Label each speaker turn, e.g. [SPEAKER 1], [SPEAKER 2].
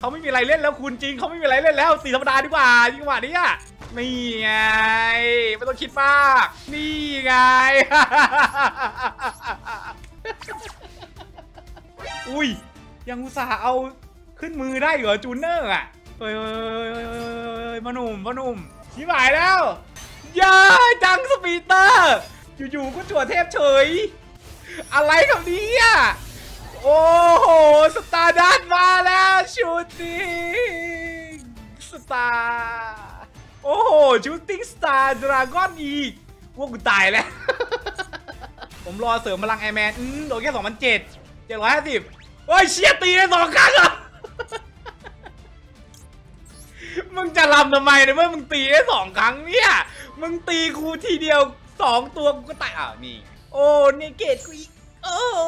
[SPEAKER 1] เขาไม่มีอะไรเล่นแล้วคุณจริงเขาไม่มีอะไรเล่นแล้วสีธรรมดาดีกว่าจังหวะนี้นี่ไงไม่ต้องคิดมาก นี่ไงอุ้ยยังอุตส่าห์เอาขึ้นมือได้เหรอจูเนอร์อะเฮ้ยเฮ้ยเฮ้ยเฮ้ยมาหนุ่มมาหนุ่มชิบหายแล้วย่าจังสปีเตอร์อยู่ๆก็จั่วเทพเฉย อะไรกับนี้อะโอ้โหสตาร์ งสตาร์โอ้โหชูติงสตาร์ดราก้อนอีกว่ากูตายแล้ว ผมรอเสริมพลังไอแมนอืมโดนแค่สองพันเจ็ดเจ็ดร้อยห้าสิบเฮ้ยเชียตีได้สองครั้งเหรอมึงจะลำทำไมเนี่ยเมื่อมึงตีได้สองครั้งเนี่ย มึงตีกูทีเดียวสองตัวกูก็ตายอ่าวนี่ โอ้เนเกตกูอีกโอ้โห